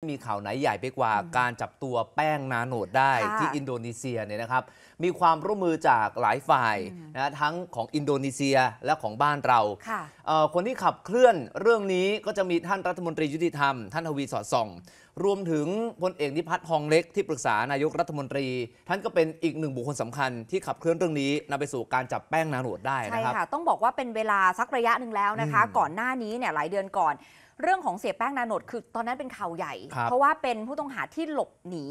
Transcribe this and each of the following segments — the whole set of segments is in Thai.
มีข่าวไหนใหญ่ไปกว่าการจับตัวแป้งนาโนดได้ค่ะที่อินโดนีเซียเนี่ยนะครับ มีความร่วมมือจากหลายฝ่ายนะทั้งของอินโดนีเซียและของบ้านเราค่ะเอ่อคนที่ขับเคลื่อนเรื่องนี้ก็จะมีท่านรัฐมนตรียุติธรรม ท่านทวีสอดส่อง รวมถึงพลเอกนิพัฒน์ทองเล็กที่ปรึกษานายกรัฐมนตรี ท่านก็เป็นอีกหนึ่งบุคคลสำคัญที่ขับเคลื่อนเรื่องนี้นำไปสู่การจับแป้งนาโนดได้ใช่นะครับค่ะต้องบอกว่าเป็นเวลาสักระยะหนึ่งแล้วนะคะอืมก่อนหน้านี้เนี่ยหลายเดือนก่อน เรื่องของเสียแป้งนาโนดคือตอนนั้นเป็นข่าวใหญ่ครับเพราะว่าเป็นผู้ต้องหาที่หลบหนี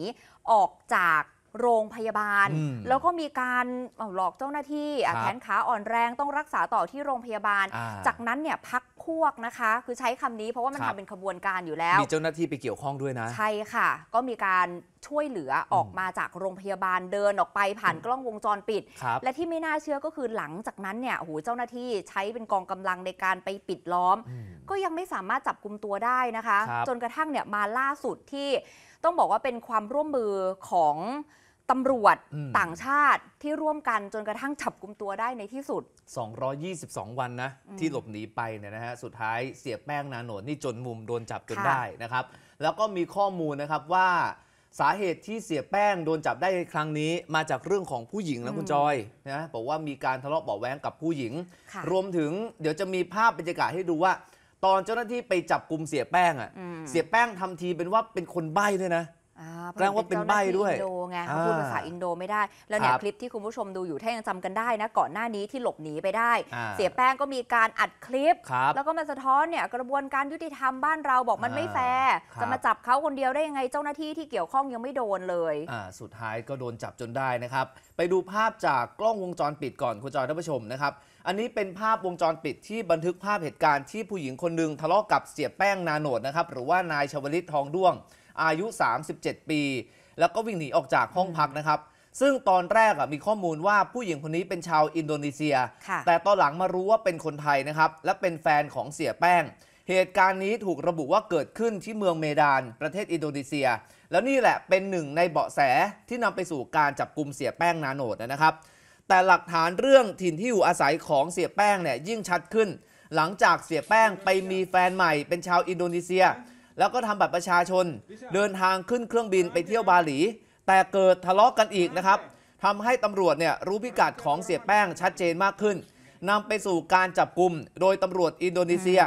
ออกจาก โรงพยาบาล อืมแล้วก็มีการเอาหลอกเจ้าหน้าที่อะครับแขนขาอ่อนแรงต้องรักษาต่อที่โรงพยาบาล อ่าจากนั้นเนี่ยพักพวกนะคะ คือใช้คำนี้เพราะว่ามันครับ ทำเป็นขบวนการอยู่แล้ว มีเจ้าหน้าที่ไปเกี่ยวข้องด้วยนะ ใช่ค่ะ ก็มีการช่วยเหลือออกมาจากโรงพยาบาลเดินออกไปผ่านกล้องวงจรปิด ครับ และที่ไม่น่าเชื่อก็คือหลังจากนั้นเนี่ยโอ้โหเจ้าหน้าที่ใช้เป็นกองกำลังในการไปปิดล้อมอืมก็ยังไม่สามารถจับกลุ่มตัวได้นะคะ ครับจนกระทั่งเนี่ยมาล่าสุดที่ ต้องบอกว่าเป็นความร่วมมือของตำรวจอืมต่างชาติที่ร่วมกันจนกระทั่งจับกลุ่มตัวได้ในที่สุด 222 วันนะอืมที่หลบหนีไปเนี่ยนะฮะสุดท้ายเสียแป้งนาโนดนี่จนมุมโดนจับจนค่ะได้นะครับ แล้วก็มีข้อมูลนะครับว่าสาเหตุที่เสียแป้งโดนจับได้ในครั้งนี้ มาจากเรื่องของผู้หญิงนะคุณจอยนะบอกว่ามีการทะเลาะเบาะแว้งกับผู้หญิงค่ะรวมถึงเดี๋ยวจะมีภาพบรรยากาศให้ดูว่า ตอนเจ้าหน้าที่ไปจับกลุ่มเสี่ยแป้งอะ่ะ อืม เสี่ยแป้งทำทีเป็นว่าเป็นคนใบ้ด้วยนะ อ่าแปลว่าเป็นใบ้ด้วยเพราะมันเป็นเจ้าหน้าที่อินโดไงเขาพูดอ่าภาษาอินโดไม่ได้ แล้วเนี่ยครับคลิปที่คุณผู้ชมดูอยู่ถ้ายังจำกันได้นะ ก่อนหน้านี้ที่หลบหนีไปได้ อ่า เสี่ยแป้งก็มีการอัดคลิป ครับ แล้วก็มาสะท้อนเนี่ยกระบวนการยุติธรรมบ้านเราบอกมันไม่แฟร์ครับ จะมาจับเขาคนเดียวได้ยังไงเจ้าหน้าที่ที่เกี่ยวข้องยังไม่โดนเลย อ่าสุดท้ายก็โดนจับจนได้นะครับ ไปดูภาพจากกล้องวงจรปิดก่อนคุณจอยท่านผู้ชมนะครับ อันนี้เป็นภาพวงจรปิดที่บันทึกภาพเหตุการณ์ที่ผู้หญิงคนหนึ่งทะเลาะกับเสียแป้งนาโนดนะครับหรือว่านายชวลิตทองด้วง อายุ 37 ปี แล้วก็วิ่งหนีออกจากห้องพักนะครับซึ่งตอนแรกอะมีข้อมูลว่าผู้หญิงคนนี้เป็นชาวอินโดนีเซียค่ะแต่ตอนหลังมารู้ว่าเป็นคนไทยนะครับ และเป็นแฟนของเสียแป้ง เหตุการณ์นี้ถูกระบุว่าเกิดขึ้นที่เมืองเมดาน ประเทศอินโดนีเซีย แล้วนี่แหละเป็นหนึ่งในเบาะแสที่นำไปสู่การจับกลุ่มเสียแป้งนาโนดนะครับ แต่หลักฐานเรื่องถิ่นที่อยู่อาศัยของเสียแป้งเนี่ยยิ่งชัดขึ้น หลังจากเสียแป้งไปมีแฟนใหม่เป็นชาวอินโดนีเซีย แล้วก็ทำบัตรประชาชน เดินทางขึ้นเครื่องบินไปเที่ยวบาหลี แต่เกิดทะเลาะกันอีกนะครับทำให้ตำรวจเนี่ยรู้พิกัดของเสียแป้งชัดเจนมากขึ้นนำไปสู่การจับกลุ่มโดยตำรวจอินโดนีเซีย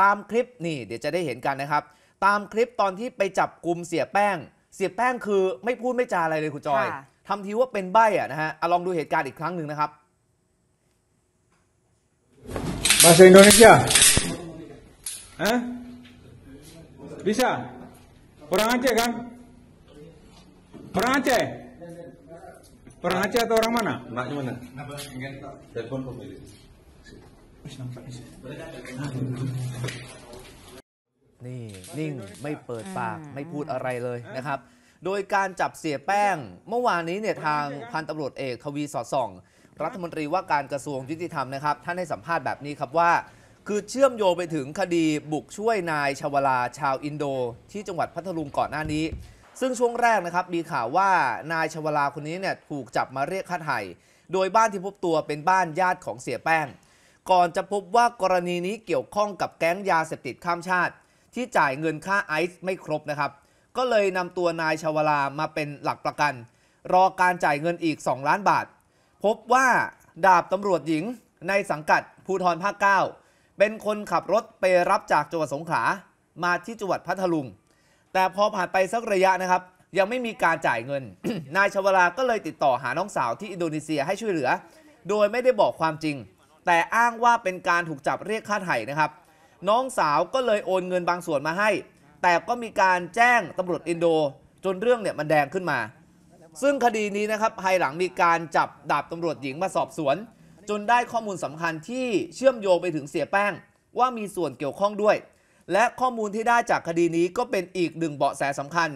ตามคลิปนี่เดี๋ยวจะได้เห็นกันนะครับ ตามคลิปตอนที่ไปจับกลุ่มเสียแป้ง เสียแป้งคือไม่พูดไม่จาอะไรเลยคุณจอย ทำทีว่าเป็นใบ้อะนะฮะเอาลองดูเหตุการณ์อีกครั้งหนึ่งนะครับ Bahasa Indonesia? Hah? Bisa? Orang Aceh kan? Orang Aceh? Orang Aceh atau orang mana? Maknya mana? Telepon pemilik. นี่ นิ่งไม่เปิดปากอืมไม่พูดอะไรเลยนะครับ โดยการจับเสียแป้ง เมื่อวานนี้เนี่ยทางพันตำรวจเอกทวีสอดส่อง รัฐมนตรีว่าการกระทรวงยุติธรรมนะครับ ท่านให้สัมภาษณ์แบบนี้ครับว่า คือเชื่อมโยงไปถึงคดีบุกช่วยนายชาวลาชาวอินโด ที่จังหวัดพัทลุงก่อนหน้านี้ ซึ่งช่วงแรกนะครับมีข่าวว่านายชวลาคนนี้เนี่ยถูกจับมาเรียกค่าไถ่โดยบ้านที่พบตัวเป็นบ้านญาติของเสียแป้ง ก่อนจะพบว่ากรณีนี้เกี่ยวข้องกับแก๊งยาเสพติดข้ามชาติ ที่จ่ายเงินค่าไอซ์ไม่ครบนะครับ ก็เลยนำตัวนายชาวลามาเป็นหลักประกัน รอการจ่ายเงินอีก 2 ล้านบาท พบว่าดาบตำรวจหญิงในสังกัดภูธรภาค9เป็นคนขับรถไปรับจากจังหวัดสงขลามาที่จังหวัดพัทลุง แต่พอผ่านไปสักระยะนะครับ ยังไม่มีการจ่ายเงิน นายชวลาก็เลยติดต่อหาน้องสาวที่อินโดนีเซียให้ช่วยเหลือ โดยไม่ได้บอกความจริง แต่อ้างว่าเป็นการถูกจับเรียกค่าไถ่นะครับ น้องสาวก็เลยโอนเงินบางส่วนมาให้ แต่ก็มีการแจ้งตำรวจอินโด จนเรื่องเนี่ยมันแดงขึ้นมา ซึ่งคดีนี้นะครับภายหลังมีการจับดาบตำรวจหญิงมาสอบสวน จนได้ข้อมูลสำคัญที่เชื่อมโยงไปถึงเสียแป้ง ว่ามีส่วนเกี่ยวข้องด้วย และข้อมูลที่ได้จากคดีนี้ก็เป็นอีกหนึ่งเบาะแสสำคัญ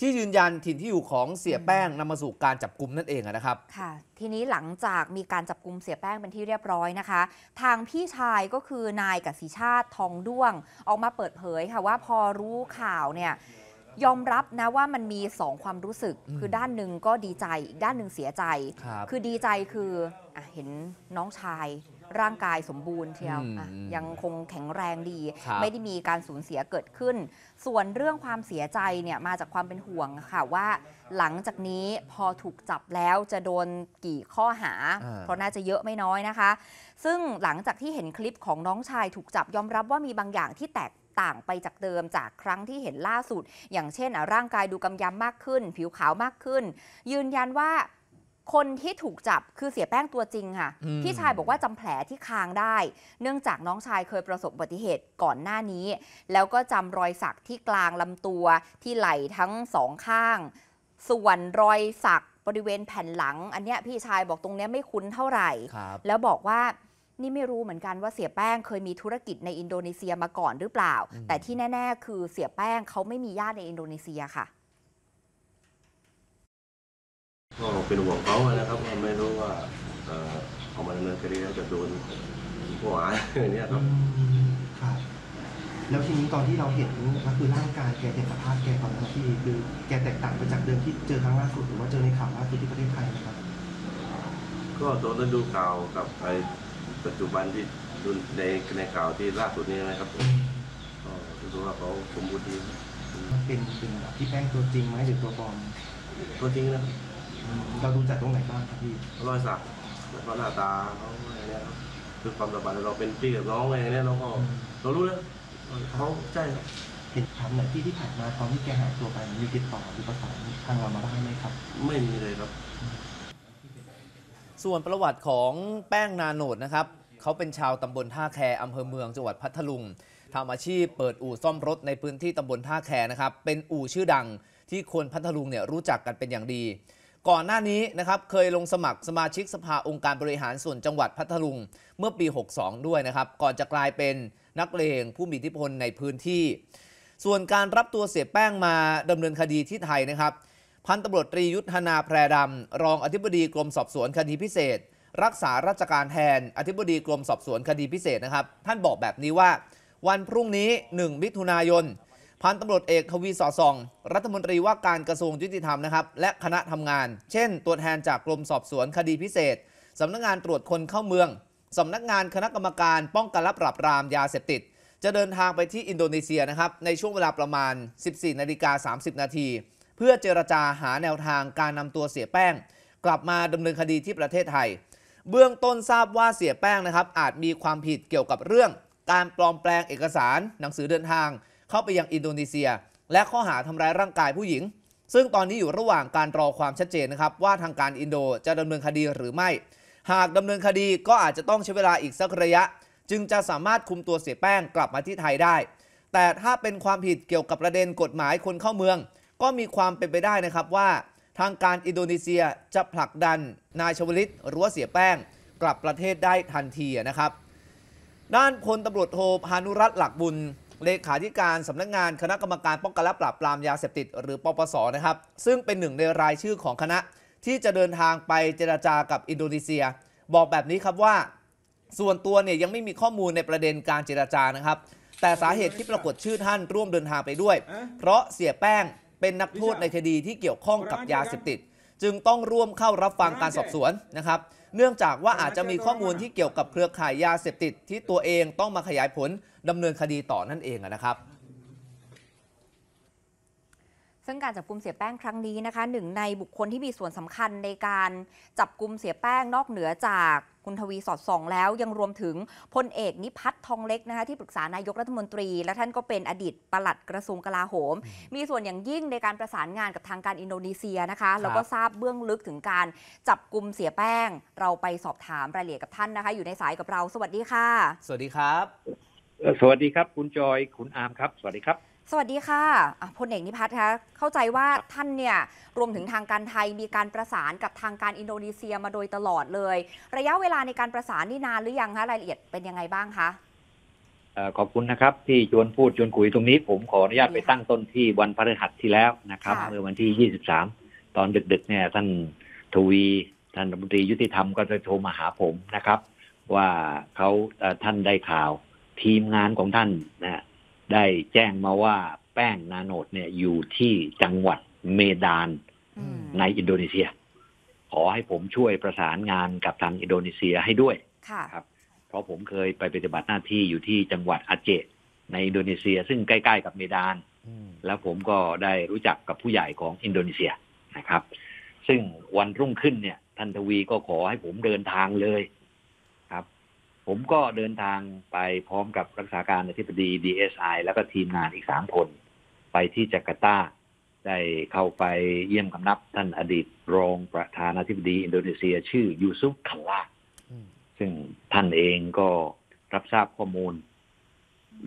ที่ยืนยันถิ่นที่อยู่ของเสียแป้งนำมาสู่การจับกลุ่มนั่นเองอะนะครับ ค่ะ ทีนี้หลังจากมีการจับกลุ่มเสียแป้งเป็นที่เรียบร้อยนะคะ ทางพี่ชายก็คือนายกสิชาติทองด้วง ออกมาเปิดเผยค่ะว่าพอรู้ข่าวเนี่ยยอมรับนะว่ามันมีสองความรู้สึกอืมคือด้านหนึ่งก็ดีใจอีกด้านหนึ่งเสียใจครับคือดีใจคืออะเห็นน้องชาย ร่างกายสมบูรณ์เชียวอืมอะยังคงแข็งแรงดี ครับ ไม่ได้มีการสูญเสียเกิดขึ้น ส่วนเรื่องความเสียใจเนี่ยมาจากความเป็นห่วงค่ะว่า หลังจากนี้พอถูกจับแล้วจะโดนกี่ข้อหา อ่า เพราะน่าจะเยอะไม่น้อยนะคะ ซึ่งหลังจากที่เห็นคลิปของน้องชายถูกจับยอมรับว่ามีบางอย่างที่แตกต่างไปจากเดิมจากครั้งที่เห็นล่าสุด อย่างเช่นอะร่างกายดูกำยำมากขึ้น ผิวขาวมากขึ้น ยืนยันว่า คนที่ถูกจับคือเสียแป้งตัวจริงค่ะอืมพี่ชายบอกว่าจำแผลที่คางได้ เนื่องจากน้องชายเคยประสบอุบัติเหตุก่อนหน้านี้ แล้วก็จำรอยสักที่กลางลำตัวที่ไหล่ทั้งสองข้าง ส่วนรอยสักบริเวณแผ่นหลัง อันเนี้ยพี่ชายบอกตรงเนี้ยไม่คุ้นเท่าไหร่ครับแล้วบอกว่านี่ไม่รู้เหมือนกันว่าเสียแป้งเคยมีธุรกิจในอินโดนีเซียมาก่อนหรือเปล่าอืมแต่ที่แน่ ๆ คือเสียแป้งเขาไม่มีญาติในอินโดนีเซียค่ะ ก็เป็นห่วงเขาอะนะครับว่าไม่รู้ว่าเอ่อเอามาดำเนินคดีแล้วจะโดนข้อหาอย่างเนี้ยครับครับ แล้วทีนี้ตอนที่เราเห็นก็คือร่างกายแกเห็นสภาพแกตอนนั้นที่คือแกแตกต่างไปจากเดิมที่เจอครั้งล่าสุดหรือว่าเจอในข่าวล่าสุดที่ประเทศไทยนะครับ ก็ตอนนั้นดูข่าวกับไอ้ปัจจุบันที่ดูในในข่าวที่ล่าสุดนี้นะครับก็รู้สึกว่าเขาสมบูรณ์ดีมันเป็นเป็นแบบที่แป้งตัวจริงไหมหรือตัวปลอมตัวจริงนะอืม เราดูจากตรงไหนบ้างครับพี่รอยสักแล้วก็หน้าตาเขาอะไรเนี้ยครับคือความสัมพันธ์เราเป็นพี่กับน้องอะไรเนี้ยเราก็เรารู้แล้วว่าเขาใช่ครับเห็นถามหน่อยที่ที่ผ่านมาตอนที่แกหายตัวไปมีติดต่อหรือประสานทางเรามาบ้างไหมครับ ไม่มีเลยครับ ส่วนประวัติของแป้งนาโนดนะครับเขาเป็นชาวตำบลท่าแคอำเภอเมืองจังหวัดพัทลุงทำอาชีพเปิดอู่ซ่อมรถในพื้นที่ตำบลท่าแคนะครับเป็นอู่ชื่อดังที่คนพัทลุงเนี่ยรู้จักกันเป็นอย่างดี ก่อนหน้านี้นะครับเคยลงสมัครสมาชิกสภาองค์การบริหารส่วนจังหวัดพัทลุงเมื่อปี 62 ด้วยนะครับ ก่อนจะกลายเป็นนักเลงผู้มีอิทธิพลในพื้นที่ ส่วนการรับตัวเสียแป้งมาดำเนินคดีที่ไทยนะครับ พันตำรวจตรียุทธนาแพรดำรองอธิบดีกรมสอบสวนคดีพิเศษ รักษาราชการแทนอธิบดีกรมสอบสวนคดีพิเศษนะครับ ท่านบอกแบบนี้ว่า วันพรุ่งนี้ 1 มิถุนายน พันตำรวจเอกทวีสอดส่อง รัฐมนตรีว่าการกระทรวงยุติธรรมนะครับ และคณะทำงาน เช่น ตัวแทนจากกรมสอบสวนคดีพิเศษสำนักงานตรวจคนเข้าเมืองสำนักงานคณะกรรมการป้องกันและปราบปรามยาเสพติด จะเดินทางไปที่อินโดนีเซียนะครับ ในช่วงเวลาประมาณ 14นาฬิกา30 นาที เพื่อเจรจาหาแนวทางการนำตัวเสียแป้ง กลับมาดำเนินคดีที่ประเทศไทย เบื้องต้นทราบว่าเสียแป้งนะครับ อาจมีความผิดเกี่ยวกับเรื่อง การปลอมแปลงเอกสาร หนังสือเดินทาง เข้าไปยังอินโดนีเซีย และข้อหาทำร้ายร่างกายผู้หญิง ซึ่งตอนนี้อยู่ระหว่างการรอความชัดเจนนะครับว่าทางการอินโดจะดำเนินคดีหรือไม่ หากดำเนินคดีก็อาจจะต้องใช้เวลาอีกสักระยะ จึงจะสามารถคุมตัวเสียแป้งกลับมาที่ไทยได้ แต่ถ้าเป็นความผิดเกี่ยวกับประเด็นกฎหมายคนเข้าเมือง ก็มีความเป็นไปได้นะครับว่า ทางการอินโดนีเซียจะผลักดัน นายชวลิตหรือว่าเสี่ยแป้ง กลับประเทศได้ทันทีนะครับด้านพลตำรวจโทภาณุรัตน์หลักบุญ เลขาธิการสำนักงานคณะกรรมการป้องกันและปราบปรามยาเสพติด หรือปปสนะครับ ซึ่งเป็นหนึ่งในรายชื่อของคณะที่จะเดินทางไปเจราจากับอินโดนีเซีย บอกแบบนี้ครับว่า ส่วนตัวเนี่ยยังไม่มีข้อมูลในประเด็นการเจราจานะครับ แต่สาเหตุที่ปรากฏชื่อท่านร่วมเดินทางไปด้วย เพราะเสียแป้งเป็นนักโทษในคดีที่เกี่ยวข้องกับยาเสพติด จึงต้องร่วมเข้ารับฟังการสอบสวนนะครับ เนื่องจากว่าอาจจะมีข้อมูลที่เกี่ยวกับเครือข่ายยาเสพติดที่ตัวเองต้องมาขยายผล ดำเนินคดีต่อนั่นเองนะครับซึ่งการจับกลุ่มเสียแป้งครั้งนี้นะคะหนึ่งในบุคคลที่มีส่วนสำคัญในการจับกลุ่มเสียแป้งนอกเหนือจากคุณทวีสอดส่องแล้วยังรวมถึงพลเอกนิพัฒน์ทองเล็กนะคะที่ปรึกษานายกรัฐมนตรี และท่านก็เป็นอดีตปลัดกระทรวงกลาโหม มีส่วนอย่างยิ่งในการประสานงานกับทางการอินโดนีเซียนะคะแล้วก็ทราบเบื้องลึกถึงการจับกลุ่มเสียแป้ง เราไปสอบถามรายละเอียดกับท่านนะคะ อยู่ในสายกับเรา สวัสดีค่ะ สวัสดีครับเอ่อ สวัสดีครับ คุณจอยคุณอาร์มครับ สวัสดีครับ สวัสดีค่ะอะพลเอกนิพัฒน์คะเข้าใจว่าท่านเนี่ยรวมถึงทางการไทยมีการประสานกับทางการอินโดนีเซียมาโดยตลอดเลย ระยะเวลาในการประสานนี่นานหรือยังคะรายละเอียดเป็นยังไงบ้างคะเอ่อขอบคุณนะครับ ที่ชวนพูดชวนคุยตรงนี้ ผมขออนุญาตดีไปค่ะตั้งต้นที่วันพฤหัสที่แล้วนะครับค่ะเมื่อวันที่ 23 ตอนดึกๆเนี่ยท่านทวีท่านรัฐมนตรียุติธรรมก็จะโทรมาหาผมนะครับ ว่าเขาเอ่อท่านได้ข่าว ทีมงานของท่านนะได้แจ้งมาว่าแป้งนาโนดเนี่ยอยู่ที่จังหวัดเมดานอืมในอินโดนีเซีย ขอให้ผมช่วยประสานงานกับทางอินโดนีเซียให้ด้วยค่ะครับ เพราะผมเคยไปปฏิบัติหน้าที่อยู่ที่จังหวัดอาเจ ในอินโดนีเซีย ซึ่งใกล้ๆกับเมดานอืมแล้วผมก็ได้รู้จักกับผู้ใหญ่ของอินโดนีเซียนะครับ ซึ่งวันรุ่งขึ้นเนี่ยท่านทวีก็ขอให้ผมเดินทางเลยครับ ผมก็เดินทางไปพร้อมกับรักษาการอธิบดี DSI แล้วก็ทีมงานอีกสามคน ไปที่จาการ์ตา ได้เข้าไปเยี่ยมคำนับท่านอดีตรองประธานาธิบดีอินโดนีเซียชื่อยูซุฟคัลลาอืมซึ่งท่านเองก็รับทราบข้อมูล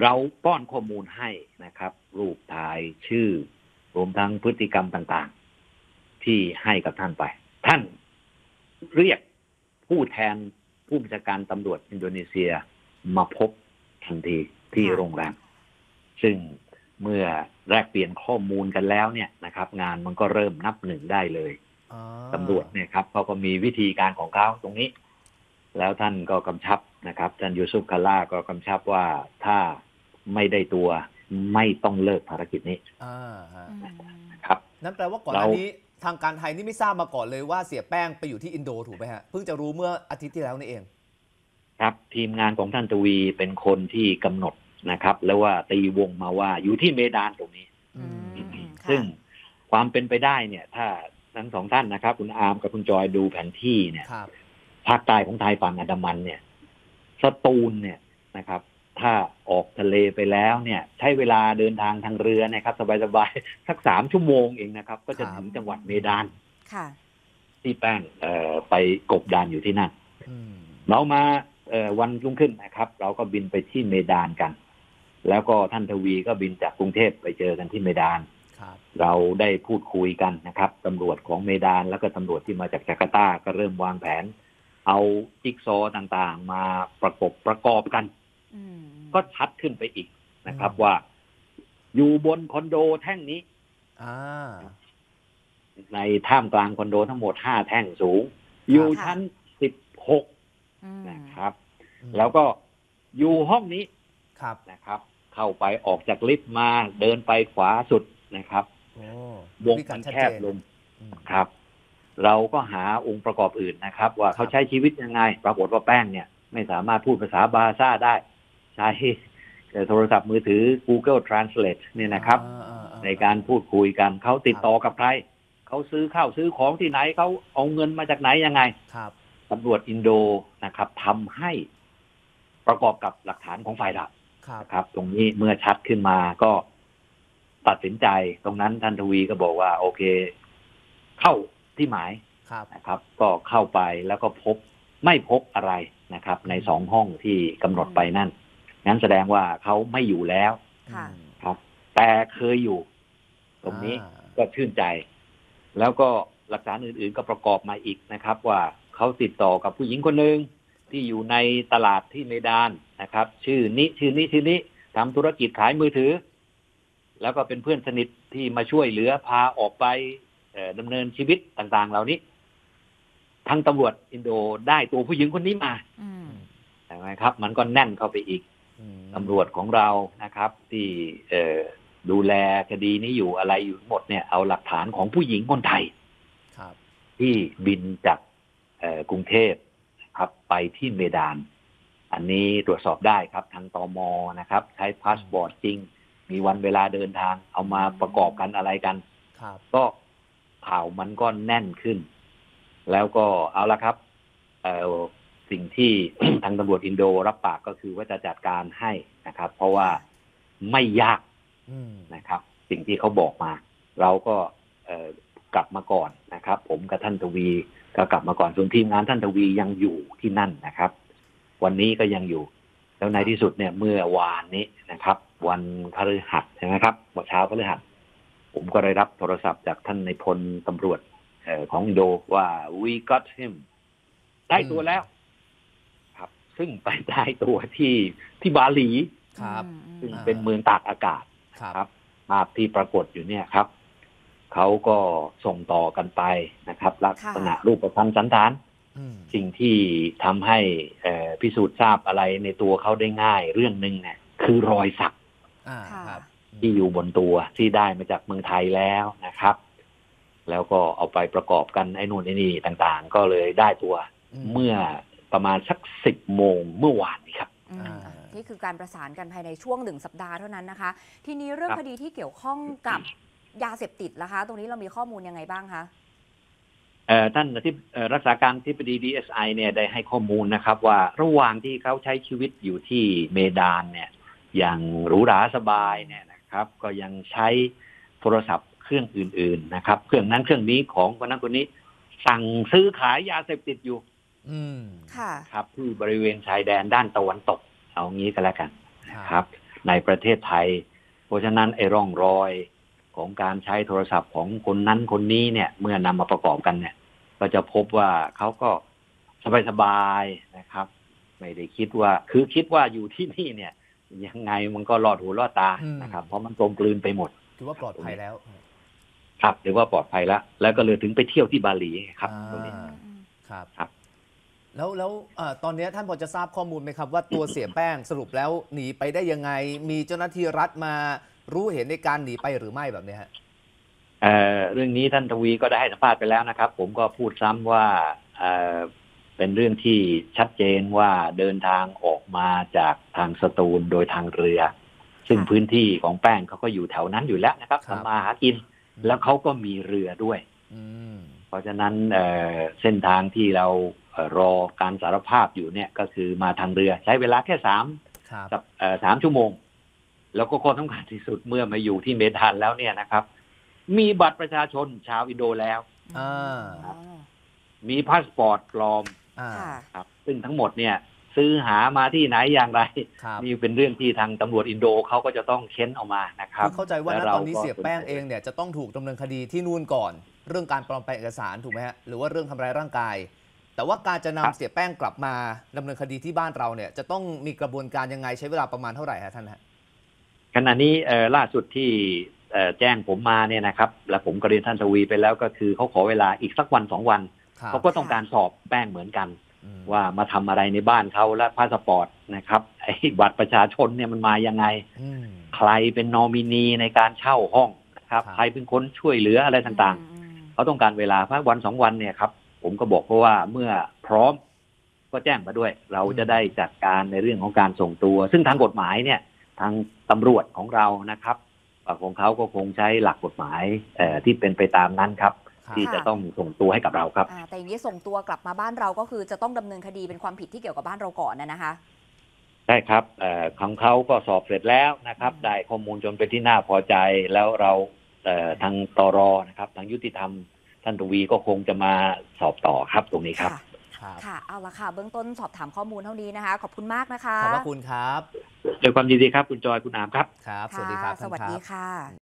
เราป้อนข้อมูลให้นะครับ รูปถ่ายชื่อ รวมทั้งพฤติกรรมต่างๆ ที่ให้กับท่านไป ท่านเรียกผู้แทน ผู้บัญชาการตำรวจอินโดนีเซียมาพบทันทีที่ค่ะโรงแรม ซึ่งเมื่อแลกเปลี่ยนข้อมูลกันแล้วเนี่ยนะครับ งานมันก็เริ่มนับหนึ่งได้เลยอ่าตำรวจเนี่ยครับเขาก็มีวิธีการของเขาตรงนี้ แล้วท่านก็กำชับนะครับท่านยูซุฟคาร่าก็กำชับว่าถ้าไม่ได้ตัวไม่ต้องเลิกภารกิจนี้อ่าฮะอืมนะครับ นั่นแปลว่าก่อนหน้าเรานี้ทางการไทยนี่ไม่ทราบมาก่อนเลยว่าเสียแป้งไปอยู่ที่อินโดถูกไหมฮะเพิ่งจะรู้เมื่ออาทิตย์ที่แล้วนี่เอง ครับทีมงานของท่านทวีเป็นคนที่กำหนดนะครับ แล้วว่าตีวงมาว่าอยู่ที่เมดานตรงนี้อืมค่ะซึ่งความเป็นไปได้เนี่ย ถ้าทั้งสองท่านนะครับ คุณอาร์มกับคุณจอยดูแผนที่เนี่ยครับภาคใต้ของไทยฝั่งอันดามันเนี่ยสตูลเนี่ยนะครับ ถ้าออกทะเลไปแล้วเนี่ย ใช้เวลาเดินทางทางเรือนะครับสบายๆสักสามชั่วโมงเองนะครับ ก็จะครับถึงจังหวัดเมดานค่ะที่แป้งเอ่อไปกบดานอยู่ที่นั่นอืมเรามาเอ่อวันรุ่งขึ้นนะครับ เราก็บินไปที่เมดานกัน แล้วก็ท่านทวีก็บินจากกรุงเทพไปเจอกันที่เมดานครับเราได้พูดคุยกันนะครับตำรวจของเมดานแล้วก็ตำรวจที่มาจากจาการ์ตาก็เริ่มวางแผน เอาจิ๊กซอว์ต่างๆ มาประกบประกอบกันอืม ก็ชัดขึ้นไปอีกนะครับอืมว่า อยู่บนคอนโดแท่งนี้อ่าในท่ามกลางคอนโดทั้งหมดห้าแท่งสูง อยู่ชั้นสิบหกอืมนะครับอืมแล้วก็อยู่ห้องนี้ครับนะครับ เข้าไปออกจากลิฟต์มาเดินไปขวาสุดนะครับโอ้วงพิกัมัดนชัดแคเจบนลงอืมครับ เราก็หาองค์ประกอบอื่นนะครับ ว่าเขาใช้ชีวิตยังไง ปรากฏว่าแป้งเนี่ย ไม่สามารถพูดภาษาบาซ่าได้ ใช้เอ่อโทรศัพท์มือถือ Google Translate เนี่ยนะครับอ่าอ่อ่ในการพูดคุยกันเขาติดต่อกับใครเขาซื้อข้าวซื้อของที่ไหนเขาเอาเงินมาจากไหนยังไงครับตำรวจอินโดนะครับทำให้ประกอบกับหลักฐานของฝ่ายดับครับนะครับ ตรงนี้เมื่อชัดขึ้นมาก็ตัดสินใจตรงนั้นท่านทวีก็บอกว่า โอเค เข้าที่หมายครับนะครับ ก็เข้าไปแล้วก็พบไม่พบอะไรนะครับ ในสองห้องที่กำหนดไปนั่น งั้นแสดงว่าเขาไม่อยู่แล้วค่ะอืมครับ แต่เคยอยู่ ตรงนี้อ่าก็ชื่นใจ แล้วก็หลักฐานอื่น ๆ ก็ประกอบมาอีกนะครับ ว่าเขาติดต่อกับผู้หญิงคนหนึ่งที่อยู่ในตลาดที่เมดานนะครับ ชื่อนี้ชื่อนี้ชื่อนี้ทำธุรกิจขายมือถือ แล้วก็เป็นเพื่อนสนิทที่มาช่วยเหลือพาออกไปเอ่อดำเนินชีวิตต่าง ๆ เหล่านี้ทางตำรวจอินโดได้ตัวผู้หญิงคนนี้มาอืมใช่ไหมครับ มันก็แน่นเข้าไปอีกอืม ตำรวจของเรานะครับ ที่เอ่อดูแลคดีนี้อยู่อะไรอยู่หมดเนี่ยเอาหลักฐานของผู้หญิงคนไทยครับที่บินจากเอ่อกรุงเทพครับ ไปที่เมดาน อันนี้ตรวจสอบได้ครับทางตม.นะครับ ใช้พาสปอร์ตจริง มีวันเวลาเดินทาง เอามาประกอบกันอะไรกันครับก็ข่าวมันก็แน่นขึ้น แล้วก็เอาละครับเอ่อ สิ่งที่ทางตำรวจอินโดรับปากก็คือว่าจะจัดการให้นะครับ เพราะว่าไม่ยากอืมนะครับ สิ่งที่เขาบอกมา เราก็เอ่อกลับมาก่อนนะครับ ผมกับท่านทวีก็กลับมาก่อนส่วนทีมงานท่านทวียังอยู่ที่นั่นนะครับ วันนี้ก็ยังอยู่ แล้วในที่สุดเนี่ยเมื่อวานนี้นะครับ วันพฤหัสใช่ไหมครับวันเช้าพฤหัสผมก็ได้รับโทรศัพท์จากท่านในายพลตำรวจเอ่อของอินโดว่า we got him ได้ตัวแล้วครับ ซึ่งไปได้ตัวที่ที่บาหลีครับอืมซึ่งอ่าเป็นเมืองตากอากาศครับครับภาพที่ปรากฏอยู่เนี่ยครับเขาก็ส่งต่อกันไปนะครับ ลักษณะรูปประพันธ์สันฐานอืมสิ่งที่ทำให้เอ่อพิสูจน์ทราบอะไรในตัวเขาได้ง่าย เรื่องหนึ่งเนี่ย คือรอยสักอ่าค่ะครับที่อยู่บนตัวที่ได้มาจากเมืองไทยแล้วนะครับ แล้วก็เอาไปประกอบกันไอ้นู่นไอ้นี่ต่าง ๆ ก็เลยได้ตัวอืมเมื่อ ประมาณสักสิบโมงเมื่อวานนี้ครับ อืมอ่า นี่คือการประสานกันภายในช่วงหนึ่งสัปดาห์เท่านั้นนะคะ ทีนี้เรื่องครับ คดีที่เกี่ยวข้องกับยาเสพติดล่ะคะ ตรงนี้เรามีข้อมูลยังไงบ้างคะ เอ่อท่านที่เอ่อรักษาการที่ปดี DSI เนี่ยได้ให้ข้อมูลนะครับ ว่าระหว่างที่เขาใช้ชีวิตอยู่ที่เมดานเนี่ยอย่างหรูหราสบายเนี่ยนะครับ ก็ยังใช้โทรศัพท์เครื่องอื่น ๆนะครับ เครื่องนั้นเครื่องนี้ของคนนั้นคนนี้ สั่งซื้อขายยาเสพติดอยู่ อืมค่ะครับที่บริเวณชายแดนด้านตะวันตก เอางี้ก็แล้วกันนะครับ ในประเทศไทย เพราะฉะนั้นไอ้ร่องรอยของการใช้โทรศัพท์ของคนนั้นคนนี้เนี่ย เมื่อนำมาประกอบกันเนี่ย ก็จะพบว่าเขาก็สบายๆนะครับ ไม่ได้คิดว่าคือคิดว่าอยู่ที่นี่เนี่ย ยังไงมันก็รอดหูรอดตาอืมนะครับ เพราะมันกลมกลืนไปหมดถือว่าปลอดภัยแล้ว ครับหรือว่าปลอดภัยแล้ว แล้วก็เลยถึงไปเที่ยวที่บาหลีครับอ่าตรงนี้ครับครับ แล้วแล้วเอ่อตอนนี้ท่านพอจะทราบข้อมูลไหมครับ ว่าตัวเสียแป้งสรุปแล้วหนีไปได้ยังไง มีเจ้าหน้าที่รัฐมารู้เห็นในการหนีไปหรือไม่แบบเนี้ยฮะ เอ่อเรื่องนี้ท่านทวีก็ได้ให้สัมภาษณ์ไปแล้วนะครับ ผมก็พูดซ้ำว่าเอ่อเป็นเรื่องที่ชัดเจนว่าเดินทางออกมาจากทางสตูลโดยทางเรือ ซึ่งค่ะ พื้นที่ของแป้งเขาก็อยู่แถวนั้นอยู่แล้วนะครับครับทำมาหากิน แล้วเขาก็มีเรือด้วย อืมเพ ราะฉะนั้นเอ่อเส้นทางที่เราเอ่อรอการสารภาพอยู่เนี่ยก็คือมาทางเรือใช้เวลาแค่สามครับกับเอ่อสามชั่วโมง แล้วก็ข้อสำคัญที่สุดเมื่อมาอยู่ที่เมดานแล้วเนี่ยนะครับ มีบัตรประชาชนชาวอินโดแล้วอ่าอ๋อมีพาสปอร์ตปลอมอ่าค่ะครับ ซึ่งทั้งหมดเนี่ย ซื้อหามาที่ไหนอย่างไรครับนี่เป็นเรื่องที่ทางตำรวจอินโดเขาก็จะต้องเค้นออกมานะครับคือเข้าใจว่าณ เวลาตอนนี้ก็เสี่ยแป้งเองเนี่ยจะต้องถูกดำเนินคดีที่นู่นก่อน เรื่องการปลอมแปลงเอกสารถูกไหมฮะหรือว่าเรื่องทำร้ายร่างกาย แต่ว่าการจะนำเสี่ยแป้งกลับมาดำเนินคดีที่บ้านเราเนี่ยจะต้องมีกระบวนการยังไงใช้เวลาประมาณเท่าไหร่ฮะท่านฮะขณะนี้เอ่อล่าสุดที่เอ่อแจ้งผมมาเนี่ยนะครับ และผมก็เรียนท่านทวีไปแล้วก็คือเขาขอเวลาอีกสักวันสองวันครับเขาก็ต้องการสอบแป้งเหมือนกัน อืมว่ามาทำอะไรในบ้านเขาและพาสปอร์ตนะครับไอ้บัตรประชาชนเนี่ยมันมายังไง อืม ใครเป็นนอมินีในการเช่าห้องนะครับ ครับ ใครเป็นคนช่วยเหลืออะไรต่างอืมๆ เขาต้องการเวลาพักวันสองวันเนี่ยครับ ผมก็บอกเพราะว่าเมื่อพร้อมก็แจ้งมาด้วย เราจะได้จัดการในเรื่องของการส่งตัว ซึ่งทางกฎหมายเนี่ย ทางตำรวจของเรานะครับเอ่อของเขาก็คงใช้หลักกฎหมายเอ่อที่เป็นไปตามนั้นครับครับ ที่จะต้องส่งตัวให้กับเราครับอ่าแต่อย่างนี้ส่งตัวกลับมาบ้านเราก็คือจะต้องดำเนินคดีเป็นความผิดที่เกี่ยวกับบ้านเราก่อนนะนะคะใช่ครับเอ่อของเขาก็สอบเสร็จแล้วนะครับ ได้ข้อมูลจนเป็นที่น่าพอใจแล้วเราเอ่อ ทางตรนะครับ ทางยุติธรรมท่านทวีก็คงจะมาสอบต่อครับตรงนี้ครับค่ะครับค่ะเอาละค่ะ เบื้องต้นสอบถามข้อมูลเท่านี้นะคะ ขอบคุณมากนะคะ ขอบพระคุณครับโดวยความยินดีครับ คุณจอยคุณอามครับ ครับ สวัสดีครับะสท่านวัสครัดีบค่ะ